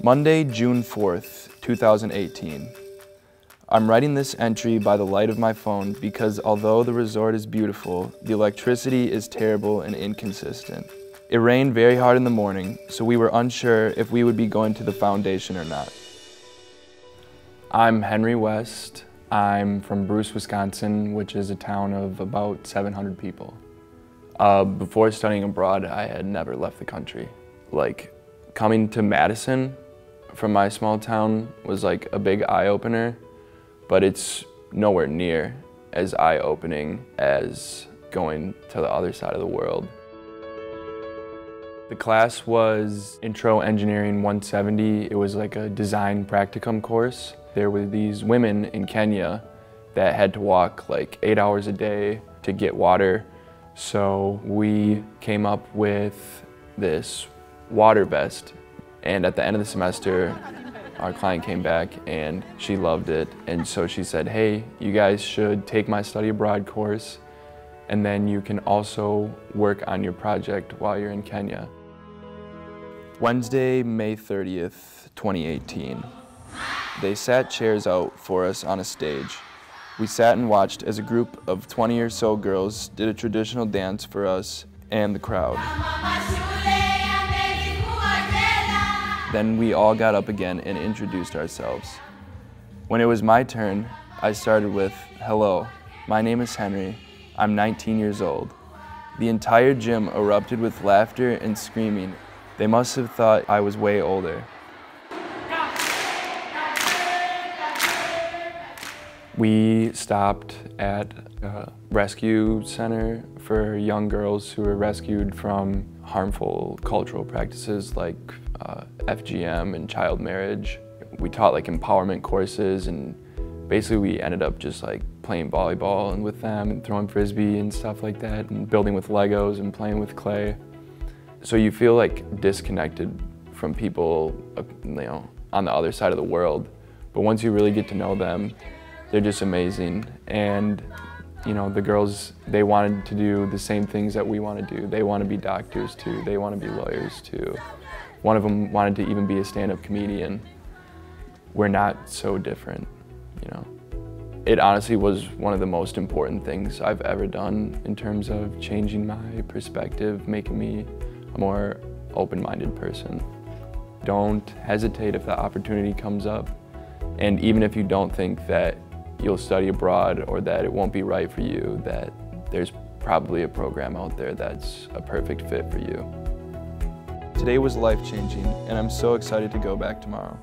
Monday, June 4th, 2018. I'm writing this entry by the light of my phone because although the resort is beautiful, the electricity is terrible and inconsistent. It rained very hard in the morning, so we were unsure if we would be going to the foundation or not. I'm Henry West. I'm from Bruce, Wisconsin, which is a town of about 700 people. Uh, before studying abroad, I had never left the country. Like, coming to Madison from my small town was like a big eye-opener, but it's nowhere near as eye-opening as going to the other side of the world. The class was Intro Engineering 170. It was like a design practicum course. There were these women in Kenya that had to walk like eight hours a day to get water. So we came up with this water vest. And at the end of the semester, our client came back and she loved it. And so she said, hey, you guys should take my study abroad course and then you can also work on your project while you're in Kenya. Wednesday, May 30th, 2018. They sat chairs out for us on a stage. We sat and watched as a group of 20 or so girls did a traditional dance for us and the crowd. Then we all got up again and introduced ourselves. When it was my turn, I started with, hello, my name is Henry. I'm 19 years old. The entire gym erupted with laughter and screaming they must have thought I was way older. We stopped at a rescue center for young girls who were rescued from harmful cultural practices like uh, FGM and child marriage. We taught like empowerment courses and basically we ended up just like playing volleyball and with them and throwing frisbee and stuff like that and building with Legos and playing with clay. So you feel like disconnected from people, uh, you know, on the other side of the world. But once you really get to know them, they're just amazing. And you know, the girls, they wanted to do the same things that we want to do. They want to be doctors too. They want to be lawyers too. One of them wanted to even be a stand-up comedian. We're not so different, you know. It honestly was one of the most important things I've ever done in terms of changing my perspective, making me a more open-minded person. Don't hesitate if the opportunity comes up. And even if you don't think that you'll study abroad or that it won't be right for you, that there's probably a program out there that's a perfect fit for you. Today was life-changing, and I'm so excited to go back tomorrow.